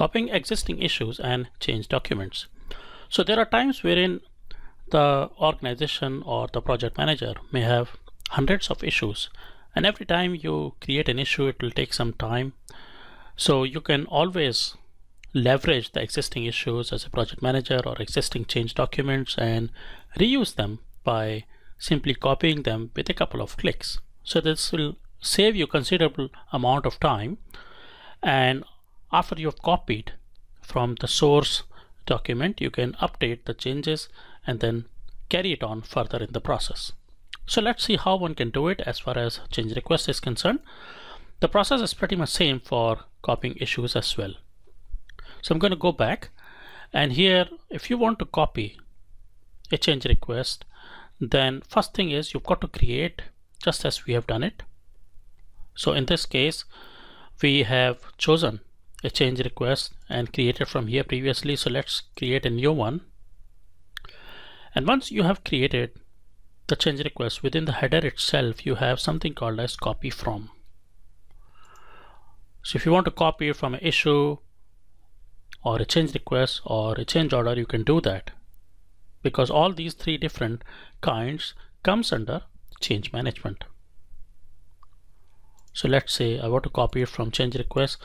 copying existing issues and change documents. So there are times wherein the organization or the project manager may have hundreds of issues and every time you create an issue it will take some time so you can always leverage the existing issues as a project manager or existing change documents and reuse them by simply copying them with a couple of clicks so this will save you considerable amount of time and after you've copied from the source document you can update the changes and then carry it on further in the process. So let's see how one can do it as far as change request is concerned. The process is pretty much same for copying issues as well. So I'm going to go back and here if you want to copy a change request then first thing is you've got to create just as we have done it. So in this case we have chosen a change request and created from here previously. So let's create a new one. And once you have created the change request within the header itself you have something called as copy from. So if you want to copy from an issue or a change request or a change order you can do that. Because all these three different kinds comes under change management. So let's say I want to copy it from change request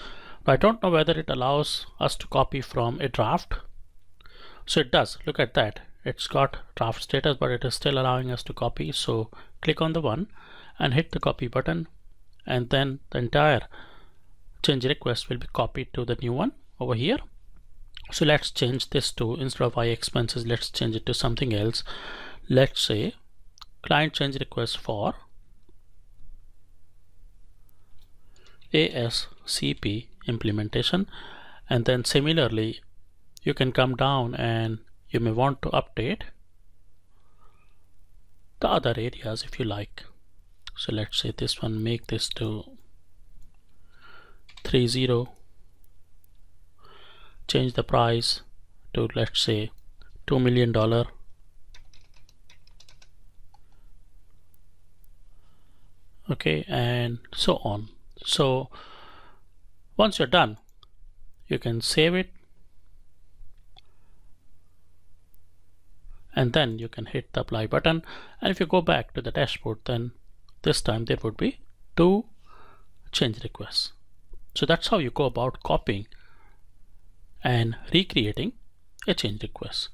I don't know whether it allows us to copy from a draft. So it does. Look at that. It's got draft status but it is still allowing us to copy. So click on the one and hit the copy button and then the entire change request will be copied to the new one over here. So let's change this to instead of iExpenses let's change it to something else. Let's say client change request for ASCP implementation. And then similarly you can come down and you may want to update the other areas if you like. So let's say this one make this to 30 change the price to let's say two million dollar. Okay and so on. So once you're done you can save it and then you can hit the apply button. And if you go back to the dashboard then this time there would be two change requests. So that's how you go about copying and recreating a change request